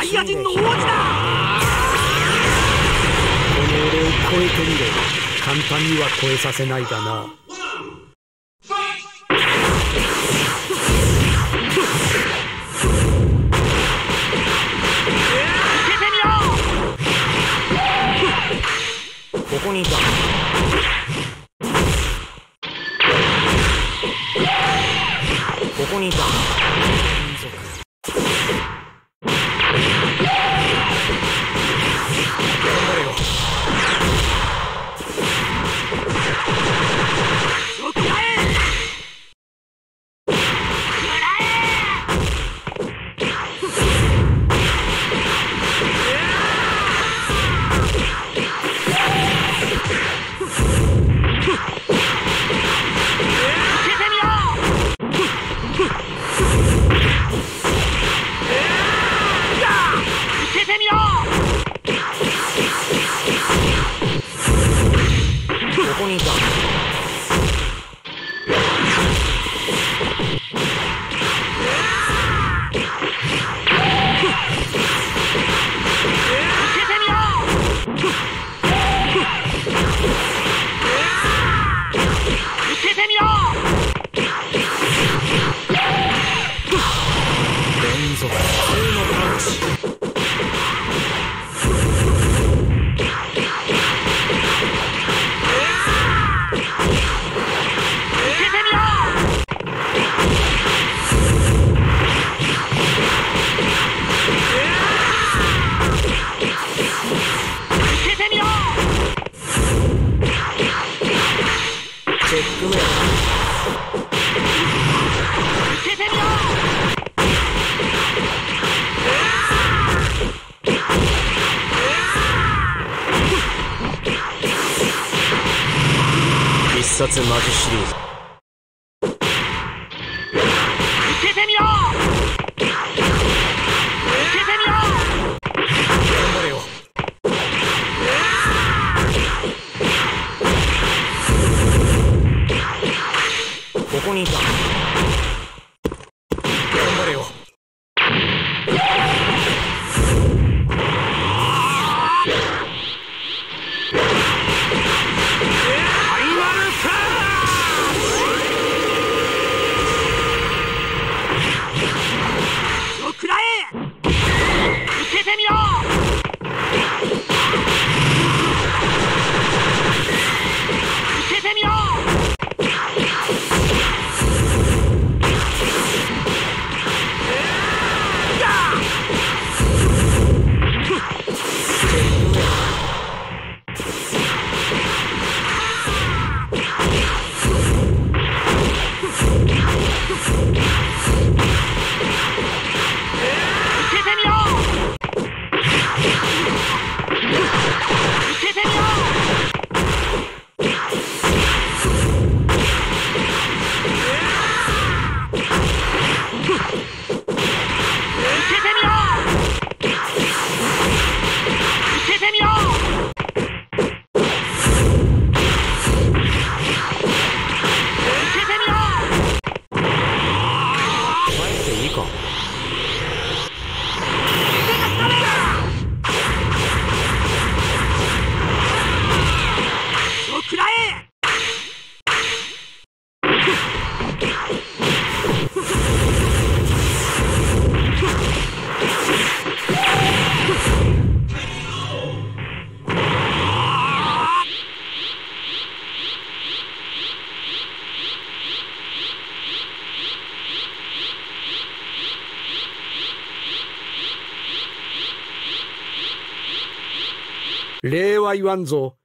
サイヤ人の王子だ。この俺を超えてみろ簡単には超えさせないがな。ここにいた。ここにいた殺マジシリーズ。礼は言わんぞ。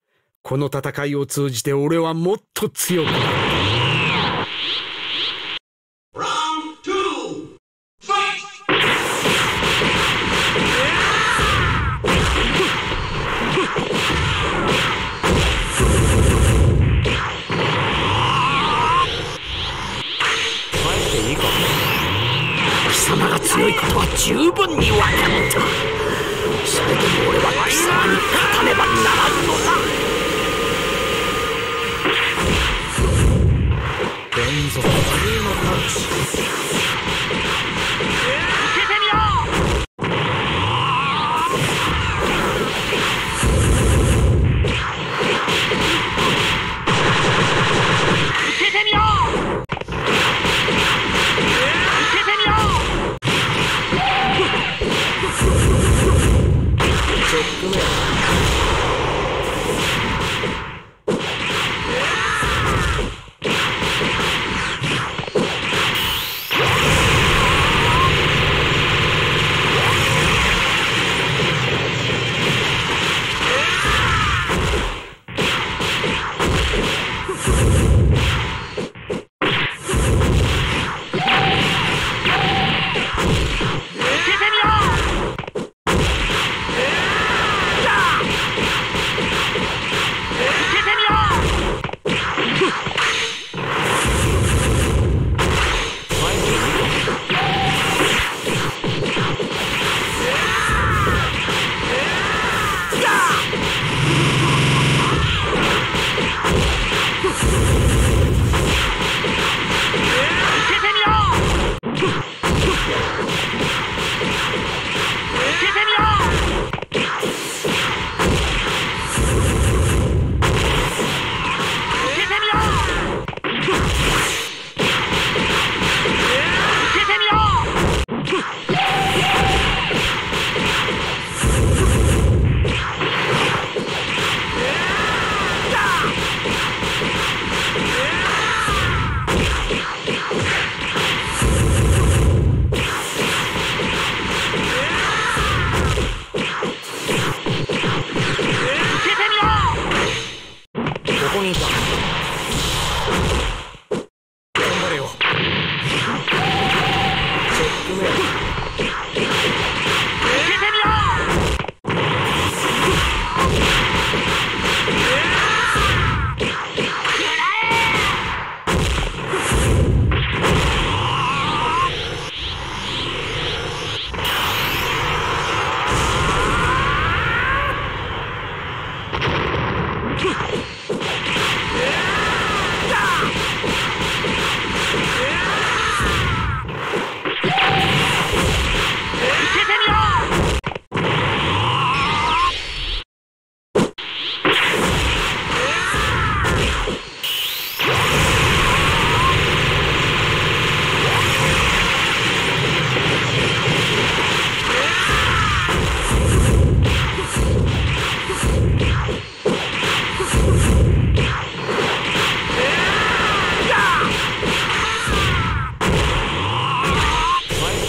この戦いを通じて俺はもっと強くなる。貴様が強いことは十分に分かった貴様に勝たねばならんのだ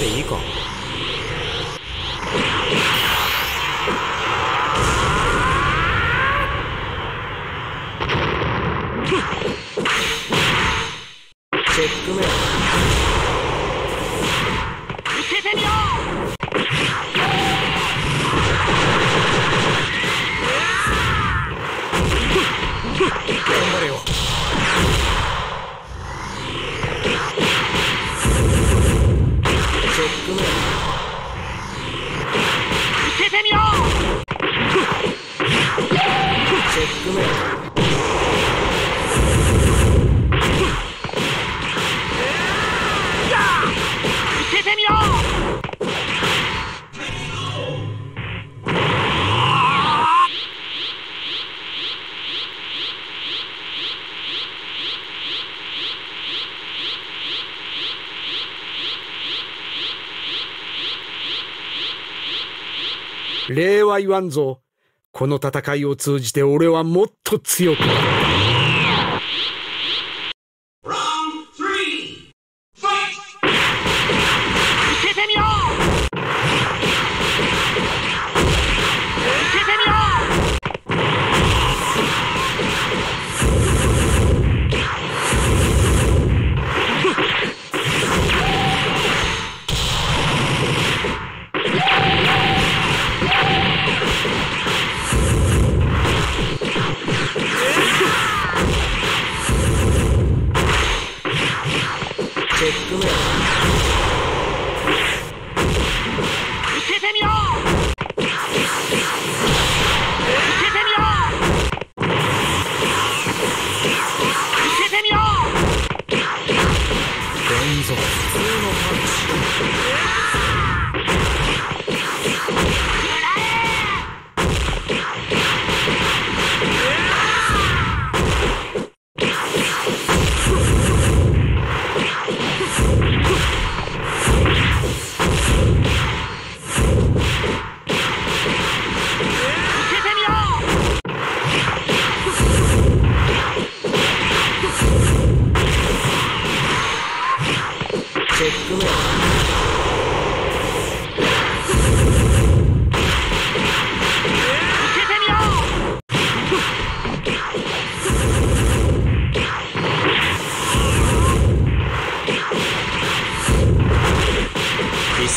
第一个。令和言わんぞ。この戦いを通じて俺はもっと強くなる。Object committed.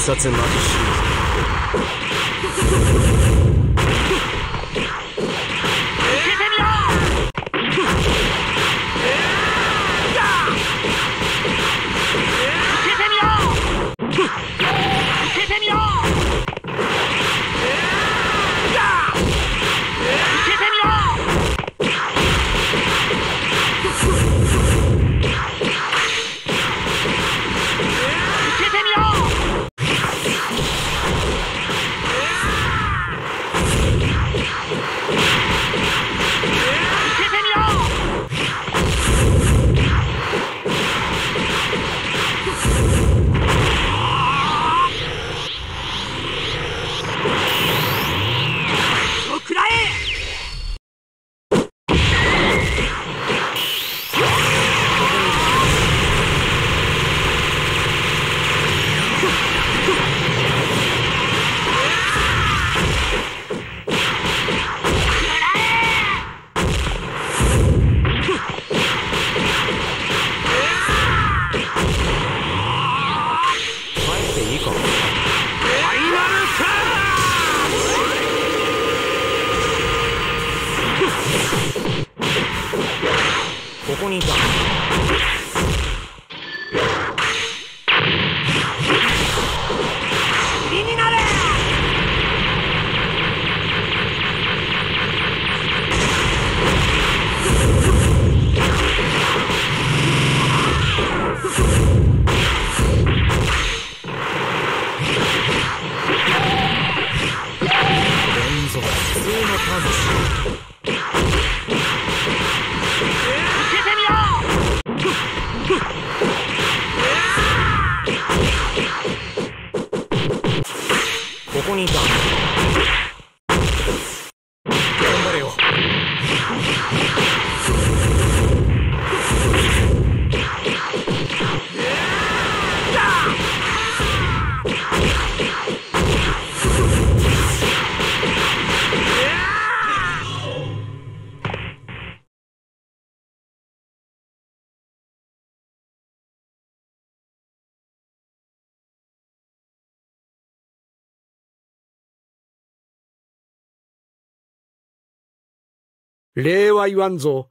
殺マギシ鬼だ霧になれ連続。普通のパンチ Bonnie Dog. 礼は言わんぞ。